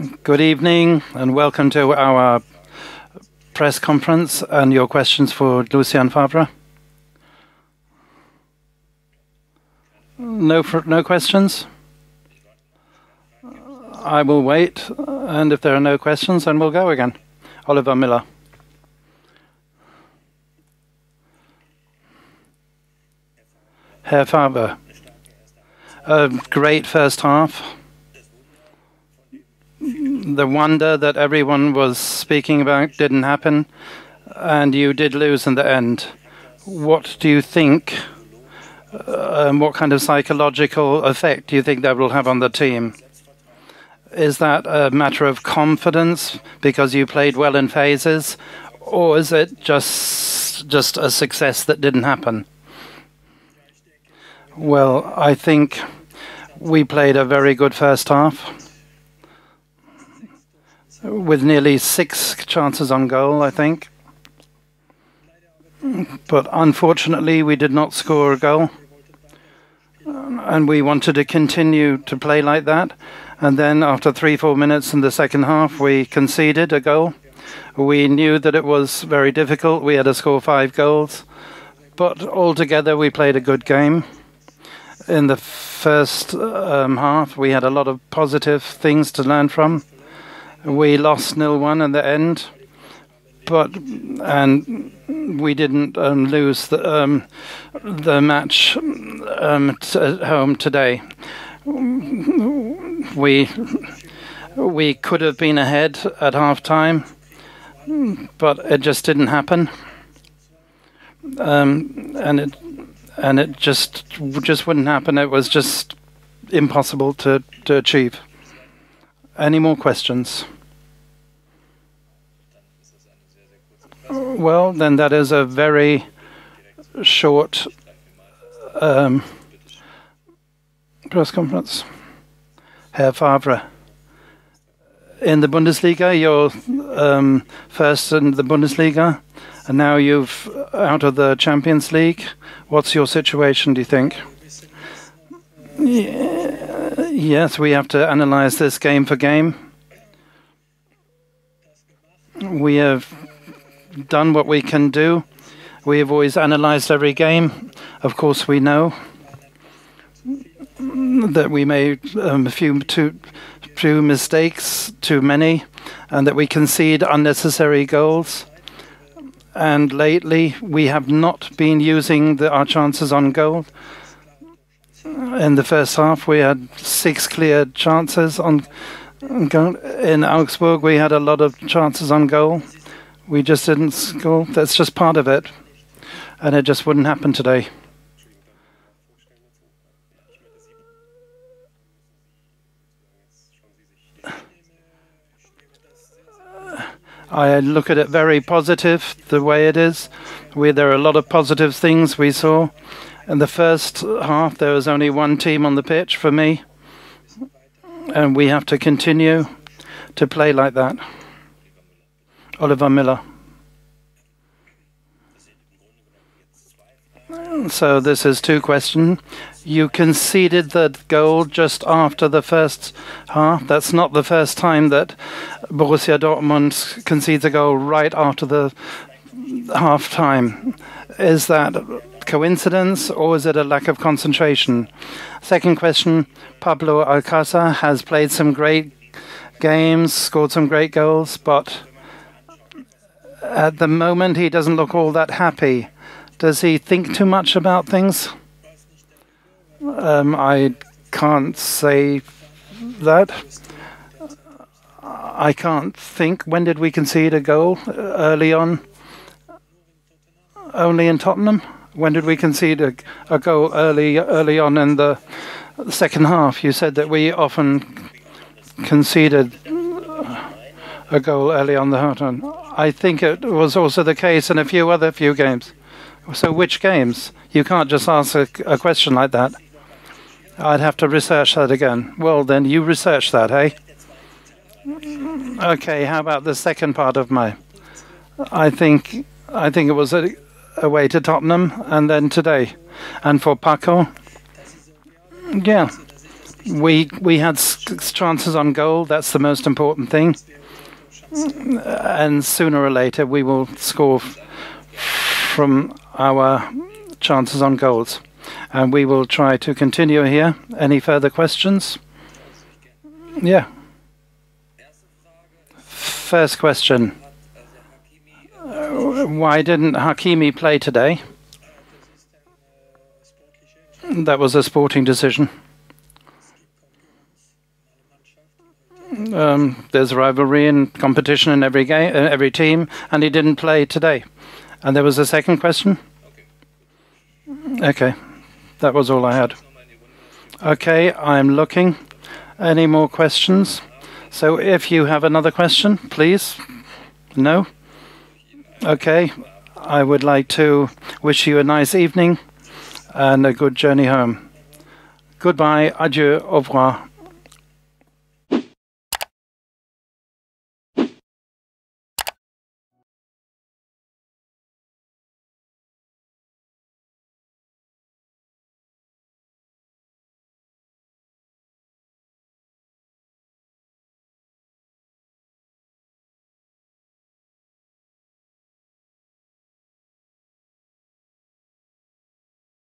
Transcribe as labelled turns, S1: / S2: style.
S1: Good evening and welcome to our press conference and your questions for Lucien Favre. No no questions? I will wait, and if there are no questions, then we'll go again. Oliver Miller. Herr Favre, a great first half. The wonder that everyone was speaking about didn't happen, and you did lose in the end. What do you think, uh, what kind of psychological effect do you think that will have on the team? Is that a matter of confidence because you played well in phases, or is it just just a success that didn't happen? Well, I think we played a very good first half with nearly six chances on goal, I think. But unfortunately, we did not score a goal, and we wanted to continue to play like that. And then, after three, four minutes in the second half, we conceded a goal. We knew that it was very difficult. We had to score five goals. But altogether, we played a good game. In the first um, half, we had a lot of positive things to learn from. We lost nil one at the end, but and we didn't um, lose the um, the match um, at home today. We we could have been ahead at half time, but it just didn't happen. And it and it just just wouldn't happen. It was just impossible to, to achieve. Any more questions? Well, then that is a very short um, press conference. Herr Favre, in the Bundesliga, you're um, first in the Bundesliga, and now you've uh, out of the Champions League. What's your situation, do you think? Yes, we have to analyze this game for game. We have done what we can do. We have always analyzed every game. Of course, we know that we made um, a few mistakes, too many, and that we concede unnecessary goals. And lately, we have not been using our chances on goal. In the first half, we had six clear chances on goal. In Augsburg, we had a lot of chances on goal. We just didn't score. That's just part of it, and it just wouldn't happen today. I look at it very positive the way it is. There are a lot of positive things we saw. In the first half, there was only one team on the pitch for me, and we have to continue to play like that. Oliver Miller. So this is two questions. You conceded the goal just after the first half. That's not the first time that Borussia Dortmund concedes a goal right after the halftime. Is that coincidence or is it a lack of concentration? Second question, Paco Alcácer has played some great games, scored some great goals, but at the moment, he doesn't look all that happy. Does he think too much about things? Um, I can't say that. I can't think. When did we concede a goal? Uh, early on? Only in Tottenham? When did we concede a goal early early on in the second half? You said that we often conceded uh, a goal early on the half-time. I think it was also the case in a few other few games. So which games? You can't just ask a question like that. I'd have to research that again. Well, then you research that, hey? Okay, how about the second part of my I think I think it was away to Tottenham and then today. And for Paco? Yeah. We we had chances on goal. That's the most important thing. And sooner or later, we will score from our chances on goals. And we will try to continue here. Any further questions? Yeah. First question. Uh, Why didn't Hakimi play today? That was a sporting decision. Um, there's rivalry and competition in every game, uh, every team, and he didn't play today. And there was a second question. Okay, that was all I had. Okay, I'm looking. Any more questions? So if you have another question, please. No? Okay, I would like to wish you a nice evening and a good journey home. Goodbye, adieu, au revoir.